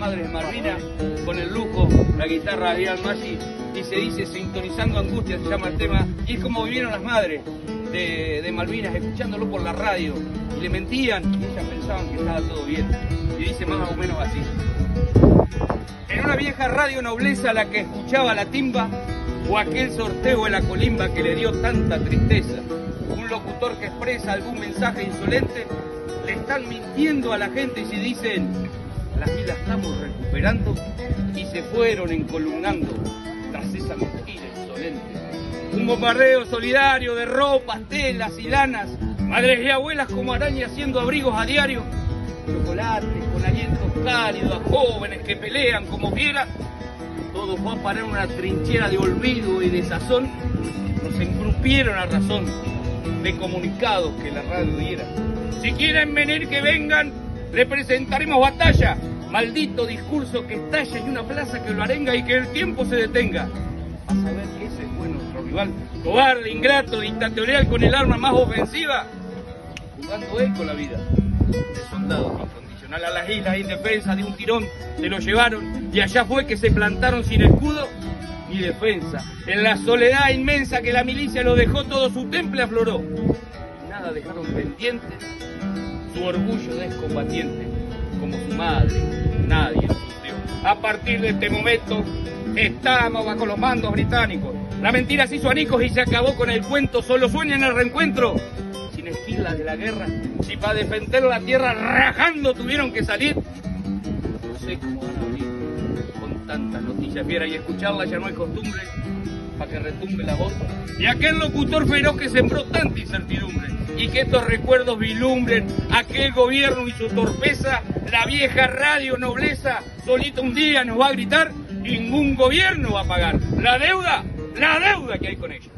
madres de Malvinas con el lujo, la guitarra de Maggi y se dice Sintonizando Angustia, se llama el tema, y es como vivieron las madres de, de Malvinas escuchándolo por la radio y le mentían y ellas pensaban que estaba todo bien. Y dice más o menos así. En una vieja radio nobleza la que escuchaba la timba o aquel sorteo de la colimba que le dio tanta tristeza. Un locutor que expresa algún mensaje insolente, le están mintiendo a la gente y se dicen, la vida estamos recuperando y se fueron encolumnando tras esa mentira insolente. Un bombardeo solidario de ropas, telas y lanas, madres y abuelas como arañas haciendo abrigos a diario, chocolates con alientos cálidos jóvenes que pelean como fieras todo fue a parar una trinchera de olvido y de sazón, nos engrupieron a razón de comunicados que la radio diera. Si quieren venir, que vengan, le presentaremos batalla. Maldito discurso que estalla y una plaza que lo arenga y que el tiempo se detenga. A saber que ese fue nuestro rival, cobarde, ingrato, dictatorial con el arma más ofensiva, jugando él con la vida de soldados incondicional a las islas indefensas de un tirón se lo llevaron y allá fue que se plantaron sin escudo ni defensa. En la soledad inmensa que la milicia lo dejó todo su temple afloró. Nada dejaron pendiente su orgullo de excombatiente, como su madre, nadie sufrió. A partir de este momento estamos bajo los mandos británicos. La mentira se hizo anicos y se acabó con el cuento. Solo sueñan el reencuentro sin esquilas de la guerra. Si para defender la tierra rajando tuvieron que salir, no sé cómo van a abrir con tantas noticias fieras y escucharlas ya no hay costumbre para que retumbe la voz. Y aquel locutor feroz que sembró tanta incertidumbre y que estos recuerdos vislumbren aquel gobierno y su torpeza, la vieja radio nobleza, solita un día nos va a gritar, ningún gobierno va a pagar la deuda, la deuda que hay con ella.